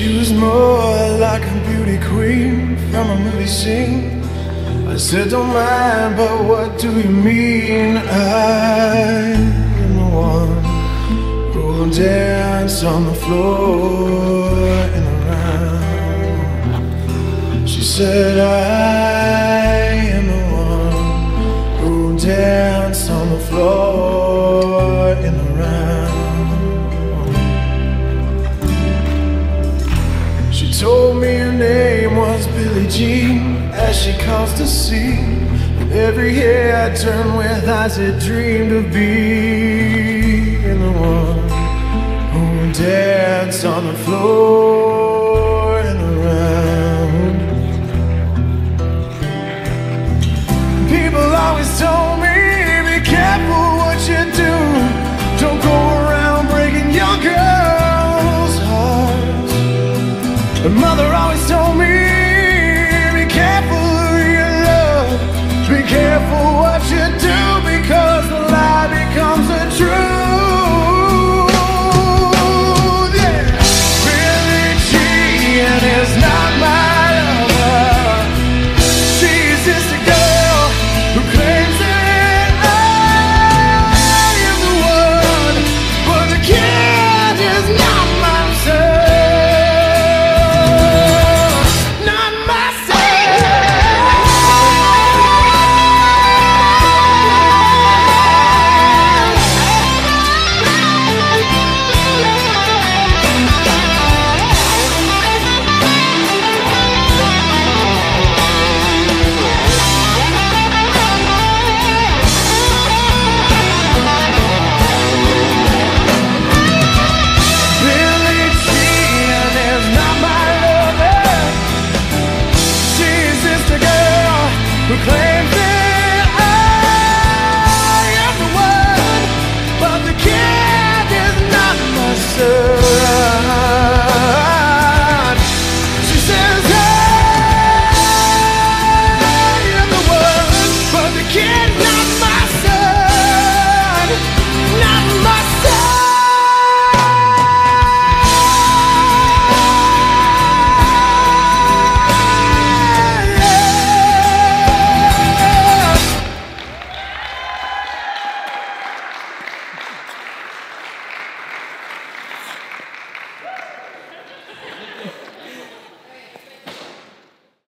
She was more like a beauty queen from a movie scene. I said, don't mind, but what do you mean? I am the one who will dance on the floor and around. She said, I am the one who will dance on the floor. Name Billie Jean as she caused to see. And every hair I turn with eyes that dreamed of being the one who would dance on the floor and around. People always told me, be careful what you do. Don't go around breaking your girl's heart. And mother always told who claim